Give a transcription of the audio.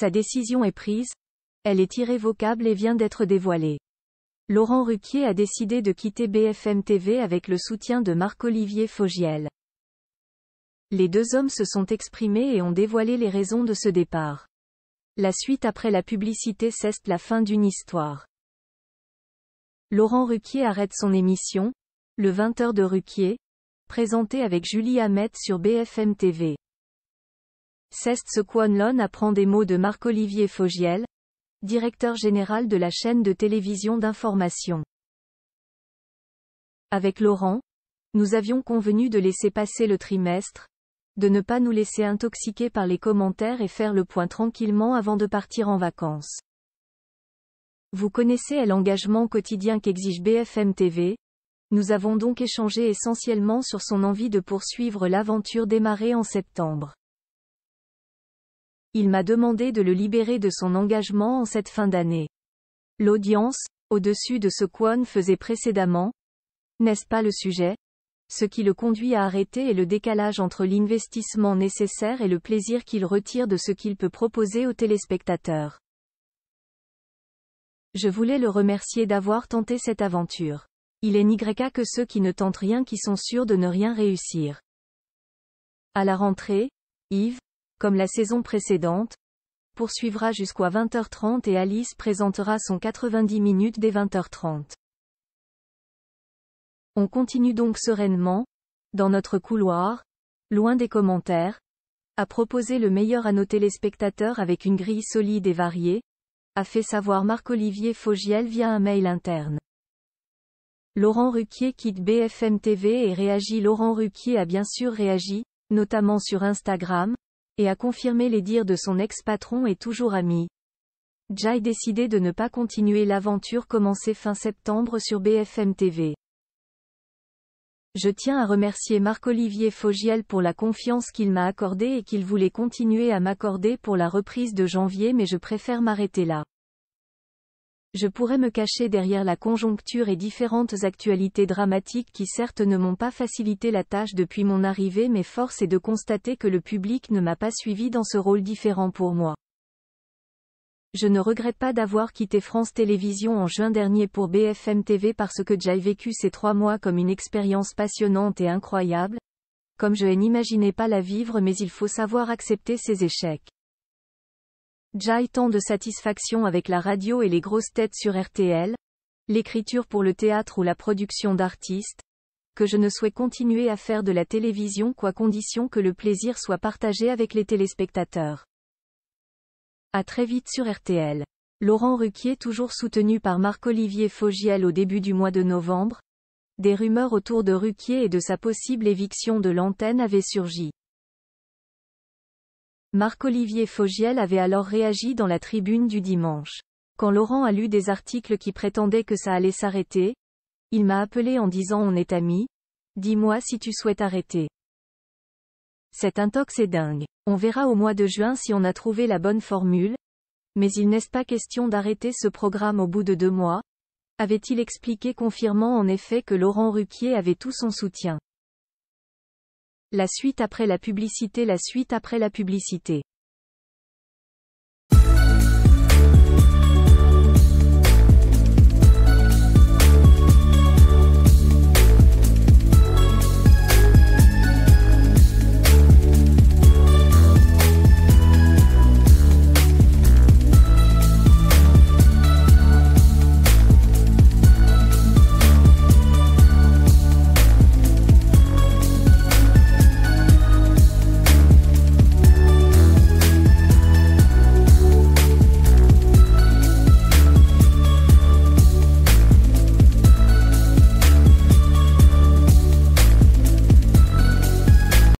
Sa décision est prise. Elle est irrévocable et vient d'être dévoilée. Laurent Ruquier a décidé de quitter BFM TV avec le soutien de Marc-Olivier Fogiel. Les deux hommes se sont exprimés et ont dévoilé les raisons de ce départ. La suite après la publicité ceste la fin d'une histoire. Laurent Ruquier arrête son émission, le 20h de Ruquier, présenté avec Julie Hamet sur BFM TV. Ceste Sequanlon apprend des mots de Marc-Olivier Fogiel, directeur général de la chaîne de télévision d'information. Avec Laurent, nous avions convenu de laisser passer le trimestre, de ne pas nous laisser intoxiquer par les commentaires et faire le point tranquillement avant de partir en vacances. Vous connaissez l'engagement quotidien qu'exige BFM TV, nous avons donc échangé essentiellement sur son envie de poursuivre l'aventure démarrée en septembre. Il m'a demandé de le libérer de son engagement en cette fin d'année. L'audience, au-dessus de ce qu'On faisait précédemment, n'est-ce pas le sujet? Ce qui le conduit à arrêter est le décalage entre l'investissement nécessaire et le plaisir qu'il retire de ce qu'il peut proposer aux téléspectateurs. Je voulais le remercier d'avoir tenté cette aventure. Il est n'y que ceux qui ne tentent rien qui sont sûrs de ne rien réussir. À la rentrée, Yves, comme la saison précédente, poursuivra jusqu'à 20h30 et Alice présentera son 90 minutes dès 20h30. On continue donc sereinement, dans notre couloir, loin des commentaires, à proposer le meilleur à nos téléspectateurs avec une grille solide et variée, a fait savoir Marc-Olivier Fogiel via un mail interne. Laurent Ruquier quitte BFM TV et réagit Laurent Ruquier a bien sûr réagi, notamment sur Instagram, et a confirmé les dires de son ex-patron et toujours ami. Jai décidé de ne pas continuer l'aventure commencée fin septembre sur BFM TV. Je tiens à remercier Marc-Olivier Fogiel pour la confiance qu'il m'a accordée et qu'il voulait continuer à m'accorder pour la reprise de janvier mais je préfère m'arrêter là. Je pourrais me cacher derrière la conjoncture et différentes actualités dramatiques qui certes ne m'ont pas facilité la tâche depuis mon arrivée mais force est de constater que le public ne m'a pas suivi dans ce rôle différent pour moi. Je ne regrette pas d'avoir quitté France Télévisions en juin dernier pour BFM TV parce que j'ai vécu ces trois mois comme une expérience passionnante et incroyable, comme je n'imaginais pas la vivre mais il faut savoir accepter ses échecs. Jai tant de satisfaction avec la radio et les grosses têtes sur RTL, l'écriture pour le théâtre ou la production d'artistes, que je ne souhaite continuer à faire de la télévision quoi condition que le plaisir soit partagé avec les téléspectateurs. À très vite sur RTL. Laurent Ruquier toujours soutenu par Marc-Olivier Fogiel au début du mois de novembre. Des rumeurs autour de Ruquier et de sa possible éviction de l'antenne avaient surgi. Marc-Olivier Fogiel avait alors réagi dans la tribune du dimanche. Quand Laurent a lu des articles qui prétendaient que ça allait s'arrêter, il m'a appelé en disant on est amis, dis-moi si tu souhaites arrêter. Cet intox est dingue. On verra au mois de juin si on a trouvé la bonne formule, mais il n'est pas question d'arrêter ce programme au bout de deux mois, avait-il expliqué confirmant en effet que Laurent Ruquier avait tout son soutien. La suite après la publicité La suite après la publicité.